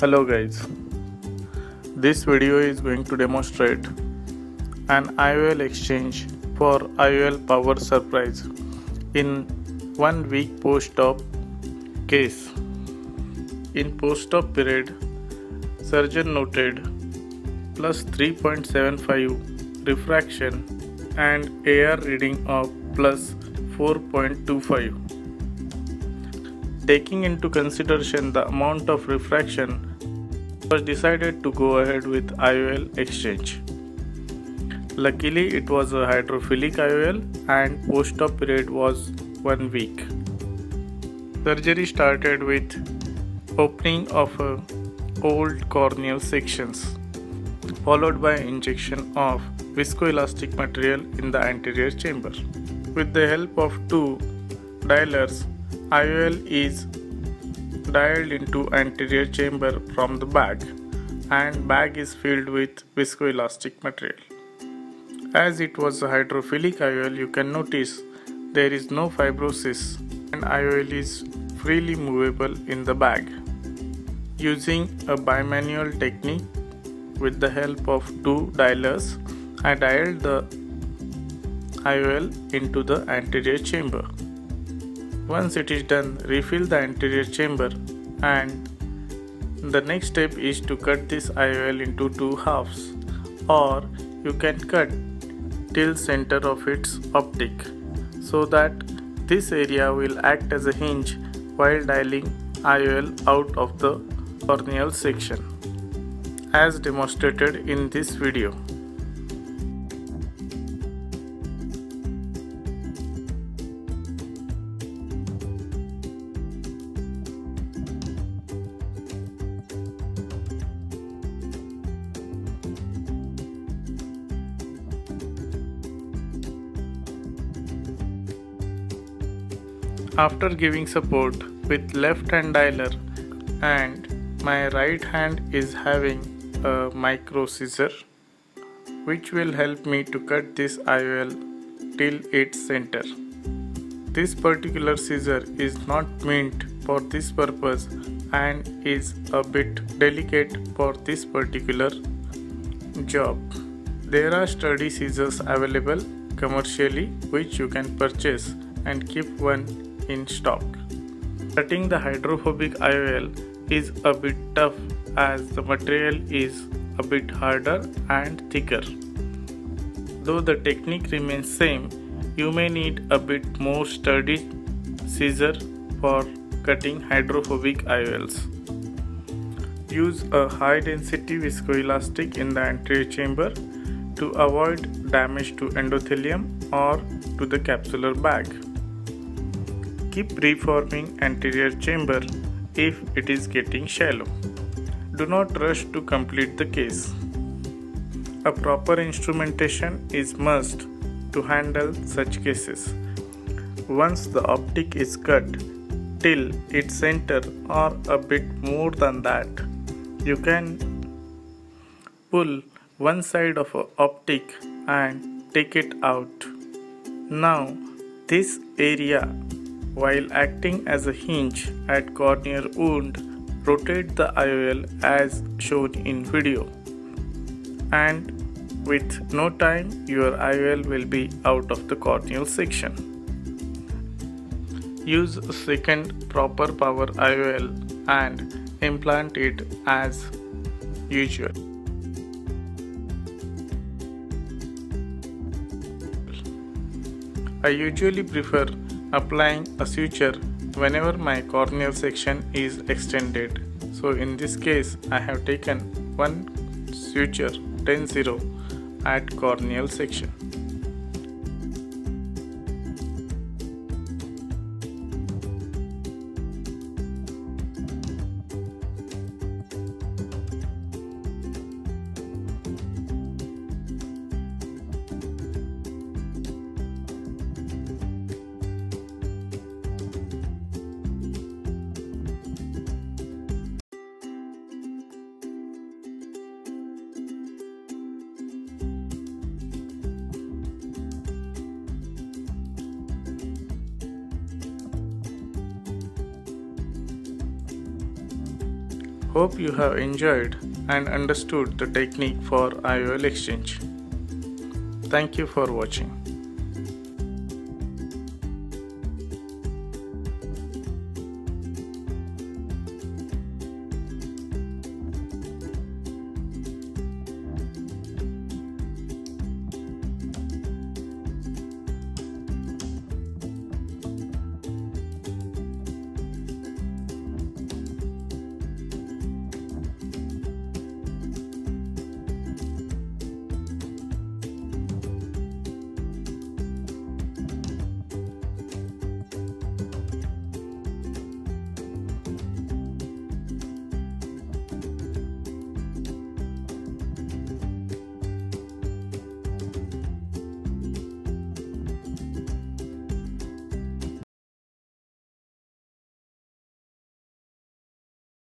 Hello guys, this video is going to demonstrate an IOL exchange for IOL power surprise in one week post-op case. In post-op period, surgeon noted plus 3.75 refraction and AR reading of plus 4.25. Taking into consideration the amount of refraction was decided to go ahead with IOL exchange. Luckily, it was a hydrophilic IOL and post op period was one week. Surgery started with opening of old corneal sections followed by injection of viscoelastic material in the anterior chamber. With the help of two dialers, IOL is dialed into anterior chamber from the bag and bag is filled with viscoelastic material. As it was a hydrophilic IOL you can notice there is no fibrosis and IOL is freely movable in the bag. Using a bimanual technique with the help of two dialers I dialed the IOL into the anterior chamber. Once it is done, refill the anterior chamber and the next step is to cut this IOL into two halves or you can cut till center of its optic so that this area will act as a hinge while dialing IOL out of the corneal section as demonstrated in this video. After giving support with left hand dialer and my right hand is having a micro scissor which will help me to cut this IOL till its center. This particular scissor is not meant for this purpose and is a bit delicate for this particular job. There are sturdy scissors available commercially which you can purchase and keep one in stock. Cutting the hydrophobic IOL is a bit tough as the material is a bit harder and thicker. Though the technique remains same, you may need a bit more sturdy scissor for cutting hydrophobic IOLs. Use a high density viscoelastic in the anterior chamber to avoid damage to endothelium or to the capsular bag. Keep reforming anterior chamber if it is getting shallow. Do not rush to complete the case. A proper instrumentation is must to handle such cases. Once the optic is cut till its center or a bit more than that, you can pull one side of a optic and take it out. Now this area while acting as a hinge at corneal wound, rotate the IOL as shown in video. And with no time, your IOL will be out of the corneal section. Use second proper power IOL and implant it as usual. I usually prefer applying a suture whenever my corneal section is extended. So in this case I have taken one suture 10-0 at corneal section. Hope you have enjoyed and understood the technique for IOL exchange. Thank you for watching.